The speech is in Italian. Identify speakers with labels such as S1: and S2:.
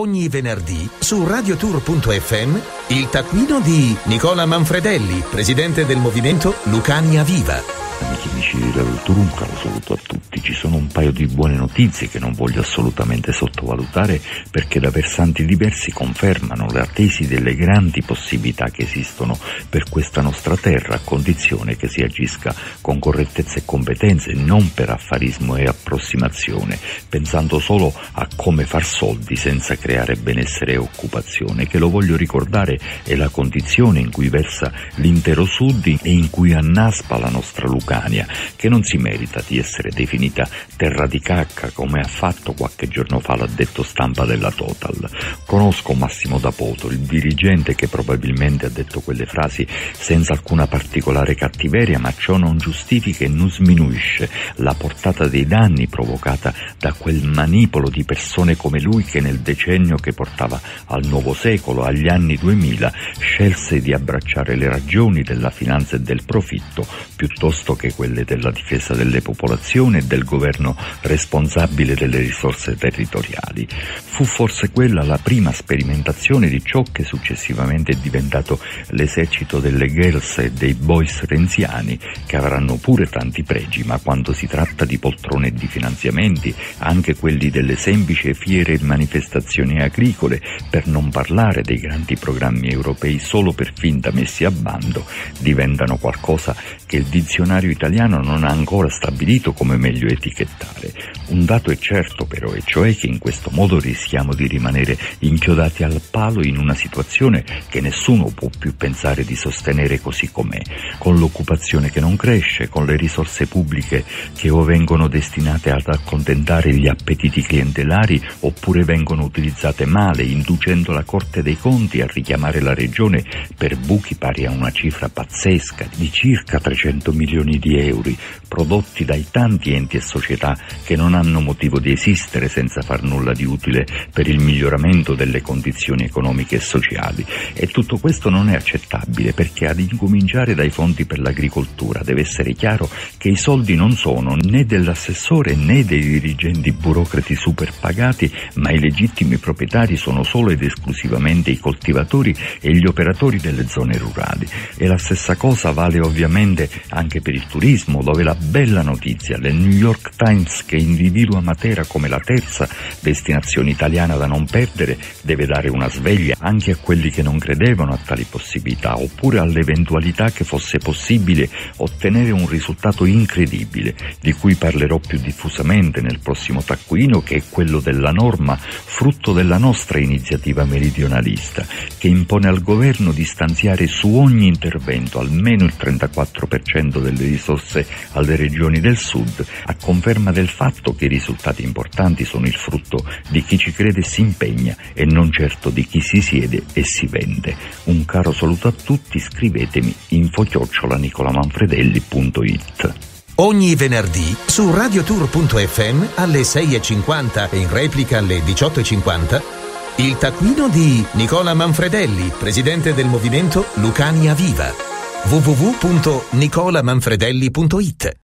S1: Ogni venerdì su radiotour.fm il taccuino di Nicola Manfredelli, presidente del movimento Lucania Viva.
S2: Amici di Radio Tour, un caro saluto a tutti. Ci sono un paio di buone notizie che non voglio assolutamente sottovalutare perché da versanti diversi confermano la tesi delle grandi possibilità che esistono per questa nostra terra a condizione che si agisca con correttezza e competenze, non per affarismo e approssimazione, pensando solo a come far soldi senza creare benessere e occupazione, che lo voglio ricordare è la condizione in cui versa l'intero Sud e in cui annaspa la nostra Lucania Lucania, che non si merita di essere definita terra di cacca come ha fatto qualche giorno fa l'addetto stampa della Total. Conosco Massimo Dapoto, il dirigente che probabilmente ha detto quelle frasi senza alcuna particolare cattiveria, ma ciò non giustifica e non sminuisce la portata dei danni provocata da quel manipolo di persone come lui che nel decennio che portava al nuovo secolo, agli anni 2000, scelse di abbracciare le ragioni della finanza e del profitto piuttosto che quelle della difesa delle popolazioni e del governo responsabile delle risorse territoriali. Fu forse quella la prima sperimentazione di ciò che successivamente è diventato l'esercito delle girls e dei boys renziani, che avranno pure tanti pregi, ma quando si tratta di poltrone e di finanziamenti, anche quelli delle semplici fiere e manifestazioni agricole, per non parlare dei grandi programmi europei solo per finta messi a bando, diventano qualcosa che il dizionario dizionario italiano non ha ancora stabilito come meglio etichettare. Un dato è certo però, e cioè che in questo modo rischiamo di rimanere inchiodati al palo in una situazione che nessuno può più pensare di sostenere così com'è, con l'occupazione che non cresce, con le risorse pubbliche che o vengono destinate ad accontentare gli appetiti clientelari oppure vengono utilizzate male, inducendo la Corte dei Conti a richiamare la Regione per buchi pari a una cifra pazzesca di circa 300 milioni di euro prodotti dai tanti enti e società che non hanno motivo di esistere senza far nulla di utile per il miglioramento delle condizioni economiche e sociali. E tutto questo non è accettabile perché ad incominciare dai fondi per l'agricoltura deve essere chiaro che i soldi non sono né dell'assessore né dei dirigenti burocrati superpagati, ma i legittimi proprietari sono solo ed esclusivamente i coltivatori e gli operatori delle zone rurali. E la stessa cosa vale ovviamente anche per il turismo, dove la bella notizia. Del New York Times che individua Matera come la terza destinazione italiana da non perdere deve dare una sveglia anche a quelli che non credevano a tali possibilità, oppure all'eventualità che fosse possibile ottenere un risultato incredibile, di cui parlerò più diffusamente nel prossimo taccuino, che è quello della norma, frutto della nostra iniziativa meridionalista, che impone al governo di stanziare su ogni intervento almeno il 34% delle risorse alle regioni del sud, a conferma del fatto che i risultati importanti sono il frutto di chi ci crede e si impegna e non certo di chi si siede e si vende. Un caro saluto a tutti, scrivetemi info-nicolamanfredelli.it
S1: Ogni venerdì su radiotour.fm alle 6.50 e in replica alle 18.50 il taccuino di Nicola Manfredelli, presidente del movimento Lucania Viva www.nicolamanfredelli.it